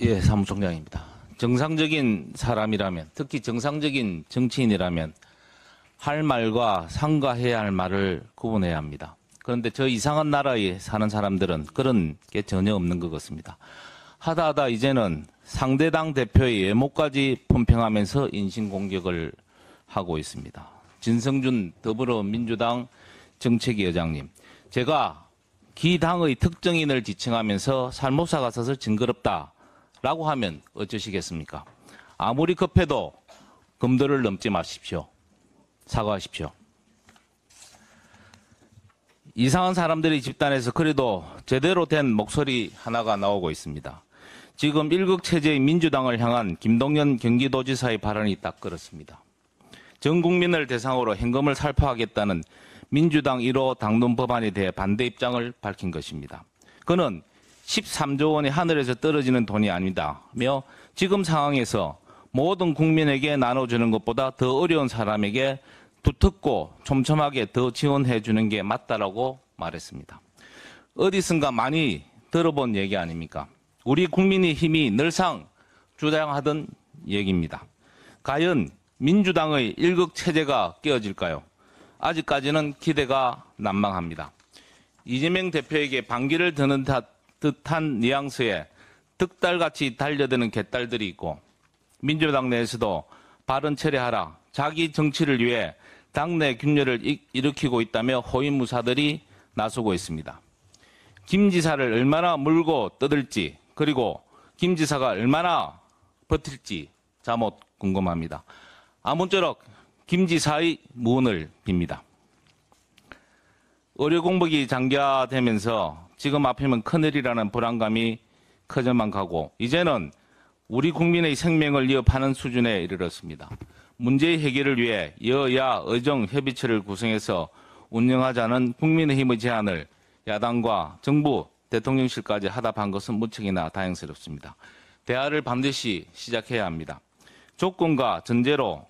예, 사무총장입니다. 정상적인 사람이라면, 특히 정상적인 정치인이라면 할 말과 상가해야 할 말을 구분해야 합니다. 그런데 저 이상한 나라에 사는 사람들은 그런 게 전혀 없는 것 같습니다. 하다 하다 이제는 상대당 대표의 외모까지 품평하면서 인신공격을 하고 있습니다. 진성준 더불어민주당 정책위 의장님, 제가 기당의 특정인을 지칭하면서 살모사가 서서 징그럽다 라고 하면 어쩌시겠습니까? 아무리 급해도 금도를 넘지 마십시오. 사과하십시오. 이상한 사람들이 집단에서 그래도 제대로 된 목소리 하나가 나오고 있습니다. 지금 일극 체제의 민주당을 향한 김동연 경기도지사의 발언이 딱 그렇습니다. 전 국민을 대상으로 현금을 살포하겠다는 민주당 1호 당론 법안에 대해 반대 입장을 밝힌 것입니다. 그는 13조 원이 하늘에서 떨어지는 돈이 아니다며 지금 상황에서 모든 국민에게 나눠주는 것보다 더 어려운 사람에게 두텁고 촘촘하게 더 지원해 주는 게 맞다라고 말했습니다. 어디선가 많이 들어본 얘기 아닙니까? 우리 국민의 힘이 늘상 주장하던 얘기입니다. 과연 민주당의 일극 체제가 깨어질까요? 아직까지는 기대가 난망합니다. 이재명 대표에게 반기를 드는 듯 한 뉘앙스에 득달같이 달려드는 개딸들이 있고 민주당 내에서도 발언 철회하라 자기 정치를 위해 당내 균열을 일으키고 있다며 호위무사들이 나서고 있습니다. 김 지사를 얼마나 물고 떠들지 그리고 김 지사가 얼마나 버틸지 자못 궁금합니다. 아무쪼록 김 지사의 무언을 빕니다. 의료 공복이 장기화되면서 지금 앞이면 큰일이라는 불안감이 커져만 가고 이제는 우리 국민의 생명을 위협하는 수준에 이르렀습니다. 문제의 해결을 위해 여야 의정 협의체를 구성해서 운영하자는 국민의힘의 제안을 야당과 정부, 대통령실까지 하답한 것은 무척이나 다행스럽습니다. 대화를 반드시 시작해야 합니다. 조건과 전제로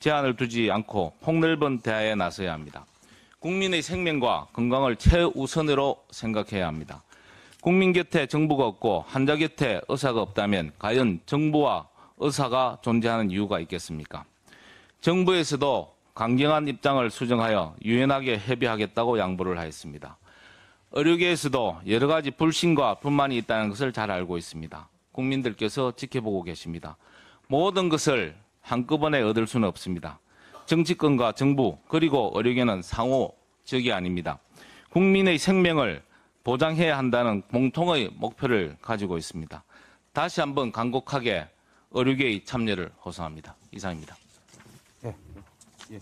제한을 두지 않고 폭넓은 대화에 나서야 합니다. 국민의 생명과 건강을 최우선으로 생각해야 합니다. 국민 곁에 정부가 없고 환자 곁에 의사가 없다면 과연 정부와 의사가 존재하는 이유가 있겠습니까? 정부에서도 강경한 입장을 수정하여 유연하게 협의하겠다고 양보를 하였습니다. 의료계에서도 여러 가지 불신과 불만이 있다는 것을 잘 알고 있습니다. 국민들께서 지켜보고 계십니다. 모든 것을 한꺼번에 얻을 수는 없습니다. 정치권과 정부 그리고 의료계는 상호적이 아닙니다. 국민의 생명을 보장해야 한다는 공통의 목표를 가지고 있습니다. 다시 한번 간곡하게 의료계의 참여를 호소합니다. 이상입니다. 예. 예.